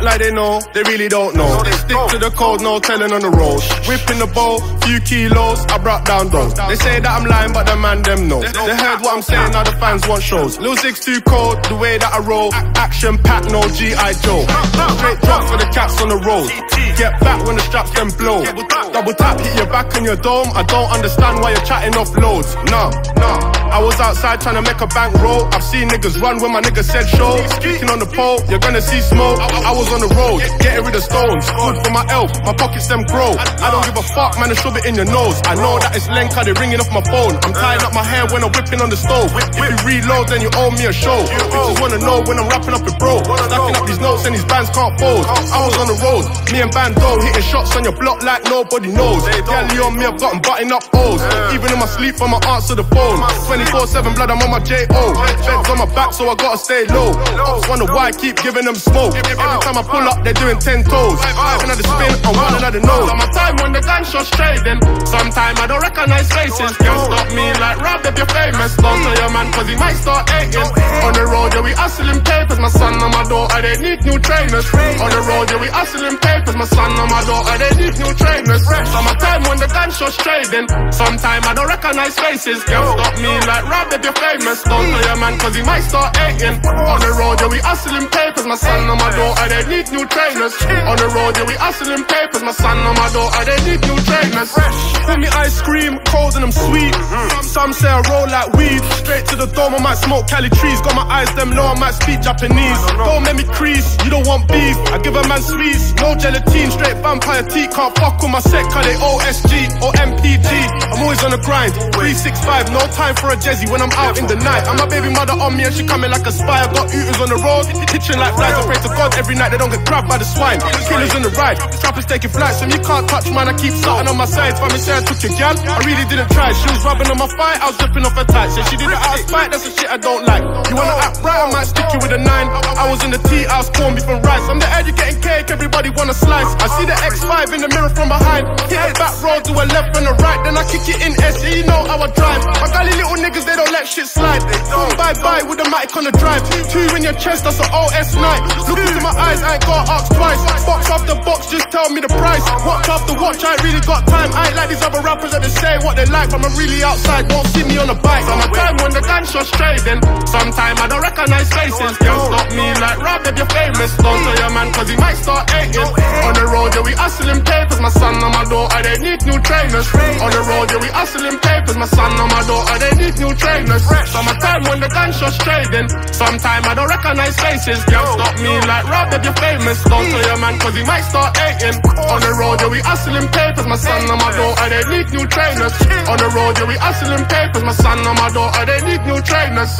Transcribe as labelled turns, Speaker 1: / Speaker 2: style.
Speaker 1: act like they know, they really don't know. They stick to the code, no telling on the road. Whipping the bowl, few kilos, I brought down though. They say that I'm lying, but the man them know. They heard what I'm saying, now the fans want shows. Lil Six too cold, the way that I roll. Action pack, no G.I. Joe. Straight drop for the cats on the road. Get back when the straps them blow. Double tap, hit your back and your dome. I don't understand why you're chatting off loads. Nah, nah. I was outside trying to make a bank roll. I've seen niggas run when my nigga said show. Speaking on the pole, you're gonna see smoke. I was on the road, getting rid of stones. Good for my health, my pockets them grow. I don't give a fuck, man, I shove it in your nose. I know that it's Lenka, they ringing off my phone. I'm tying up my hair when I'm whipping on the stove. If you reload, then you owe me a show. Bitches wanna know when I'm wrapping up with bro. Stacking up these notes and these bands can't fold. I was on the road, me and Bando hitting shots on your block like nobody knows. Gally on me, I've gotten butting up O's. Even in my sleep, I'ma answer the phone. 24-7 blood, I'm on my J.O. Feds on my back, so I gotta stay low. Ops wonder why I keep giving them smoke. Every time I pull uh. up, they're doing 10 toes. Five another uh. spin, and one another nose.
Speaker 2: My time when the gunshots trading. Sometime I don't recognize faces. Can't stop me like Rob if you're famous. Don't tell your man, cause he might start hating. On the road, yeah, we hustling papers. My son on my daughter, they need new trainers. On the road, yeah, we hustling papers. My son on my daughter, they need new trainers. Summertime when the gunshots trading. Sometime I don't recognize faces. Can't stop me like Rob if you're famous. Don't tell your man, cause he might start hating. On the road, yeah, we hustling papers. My son on my door, daughter, they need new trainers. On the road, yeah, we hustling papers. My son on my door, daughter, they need new trainers.
Speaker 1: Let me ice cream, cold and I'm sweet. Some say I roll like weed. Straight to the dome, I might smoke Cali trees. Got my eyes them low, I might speak Japanese. Don't make me crease, you don't want beef. I give a man sweets, no gelatine. Straight vampire tea, can't fuck with my set, cause they OSG or MPG. I'm always on the grind. 365, no time for a jezzy when I'm out in the night. And my baby mother on me and she coming like a spy. I got ooters on the road, hitching like flies. I pray to God every night they don't get grabbed by the swine. Killers on the ride, trappers taking flights, and you can't touch man. I keep something on my side. If I say I took gal, I really didn't try. She was rubbing on my thigh, I was ripping off her tight. Said she did it out of spite, that's the shit I don't like. You wanna act right, I might stick you with a nine. I was in the tea, I was corned beef and rice. I'm the edge, you're getting cake, everybody wanna slice. I see the X5 in the mirror from behind. Hit a back road to a left and a right, then I kick it in S. Yeah, you know how I drive. My gully little niggas, they don't let shit slide. Boom, bye bye with the mic on the drive. Two in your chest, that's an OS night. Look into my eyes, I ain't got ask twice. Box after box, just tell me the price. Watch off the watch, I ain't really got time. I ain't like these other rappers that they say what they like, but I'm really outside. Won't see me on a bike.
Speaker 2: Summertime when the gunshots trading. Sometime I don't recognize faces. Can't stop me like Rob if you're famous. Don't tell your man, cause he might start trainers. On the road, yeah, we hustling papers. My son on my daughter, they need new trainers. Summertime when the gunshots trading. Sometime I don't recognize faces. Can't stop me like Rob if you're famous. Don't tell your man, cause he might start hating. On the road, yeah, we hustling papers. My son on my daughter, they need new trainers. On the road, yeah, we hustling papers. My son on my daughter, they need new trainers.